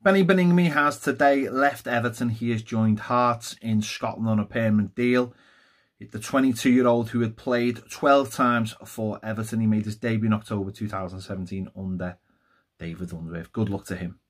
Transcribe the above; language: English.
Beni Baningime has today left Everton. He has joined Hearts in Scotland on a permanent deal. The 22-year-old who had played 12 times for Everton. He made his debut in October 2017 under David Unsworth. Good luck to him.